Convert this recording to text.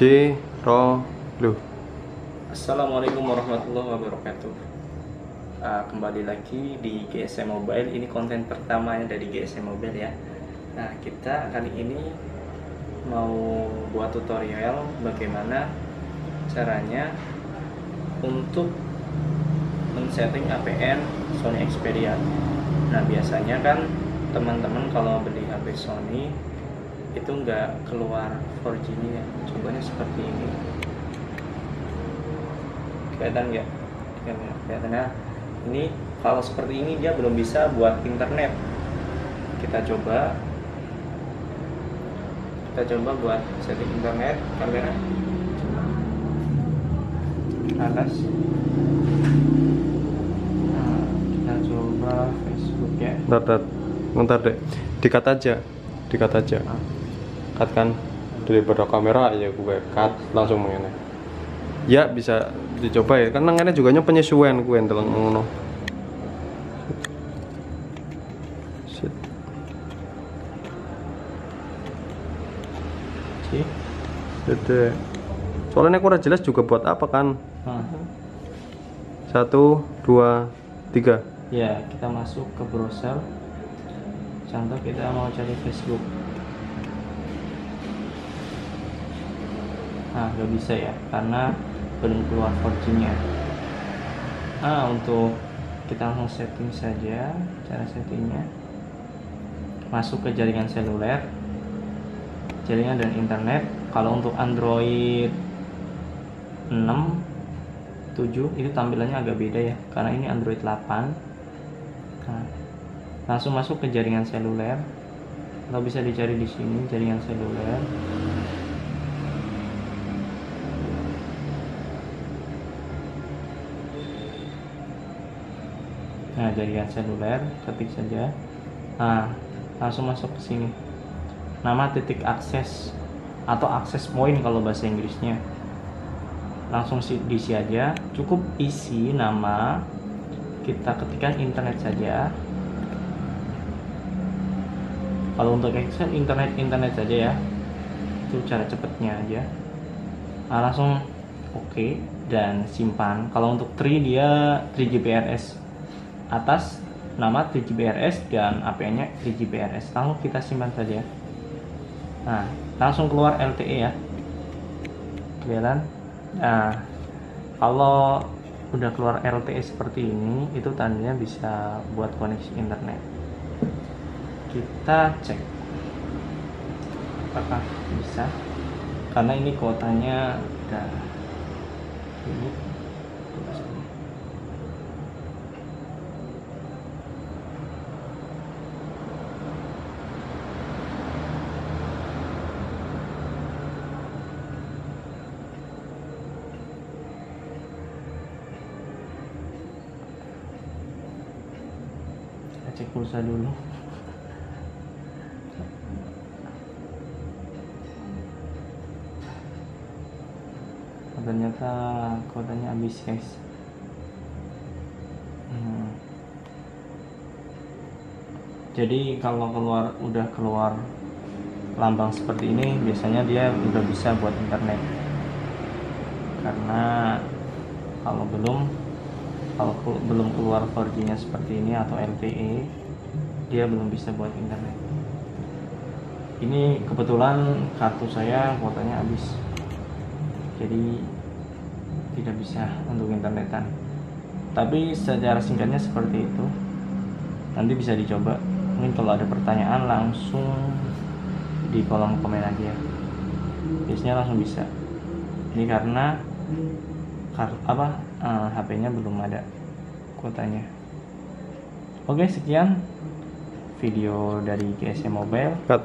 J Ro Lu Assalamualaikum warahmatullahi wabarakatuh. Uh, kembali lagi di GSM Mobile. Ini konten pertamanya dari GSM Mobile ya. Nah, kita kali ini mau buat tutorial bagaimana caranya untuk men-setting APN Sony Xperia. Nah, biasanya kan teman-teman kalau beli HP Sony itu nggak keluar 4G nya ya. Cobanya seperti ini. Kelihatan nggak? Kelihatan ya. Ini kalau seperti ini dia belum bisa buat internet. Kita coba. Kita coba buat setting internet kamera. Atas. Nah, kita coba Facebook ya. Bentar, bentar, bentar deh Dikat aja. Dikat aja. Ah. Cut kan? Daripada kamera ya gue cut langsung mengenai Ya bisa dicoba ya Karena ini juga penyesuaian gue dalam ngono. Dede. Soalnya aku udah jelas juga buat apa kan? Nah, Satu, dua, tiga. Ya kita masuk ke browser. Contoh kita mau cari Facebook nah nggak bisa ya karena belum keluar 4G nya nah untuk kita langsung setting saja cara settingnya. Masuk ke jaringan seluler jaringan dan internet. Kalau untuk Android 6 7 itu tampilannya agak beda ya karena ini Android 8 Nah, langsung masuk ke jaringan seluler. Atau bisa dicari di sini jaringan seluler nah jaringan seluler ketik saja. Nah langsung masuk ke sini. Nama titik akses atau akses point kalau bahasa Inggrisnya. Langsung si- diisi aja. Cukup isi nama. Kita ketikkan internet saja. Kalau untuk akses internet internet saja ya. Itu cara cepatnya aja. Nah, langsung oke dan simpan. Kalau untuk tree dia 3GPRS atas nama 3GPRS dan APN nya 3GPRS langsung kita simpan saja. Nah langsung keluar LTE ya. Kelihatan nah kalau udah keluar LTE seperti ini itu tandanya bisa buat koneksi internet. Kita cek apakah bisa karena ini kuotanya udah ini tunggu saja. Kita cek pulsa dulu. Oh, ternyata kodenya habis guys. Hmm. jadi kalau keluar udah keluar lambang seperti ini biasanya dia udah bisa buat internet. Karena kalau belum kalau belum keluar 4G nya seperti ini atau LTE dia belum bisa buat internet. Ini kebetulan kartu saya kuotanya habis. Jadi tidak bisa untuk internetan. Tapi secara singkatnya seperti itu. Nanti bisa dicoba. Mungkin kalau ada pertanyaan langsung di kolom komen aja. Biasanya langsung bisa. Ini karena kar- apa eh, HP-nya belum ada kuotanya. Oke sekian video dari GSM Mobile. Eh,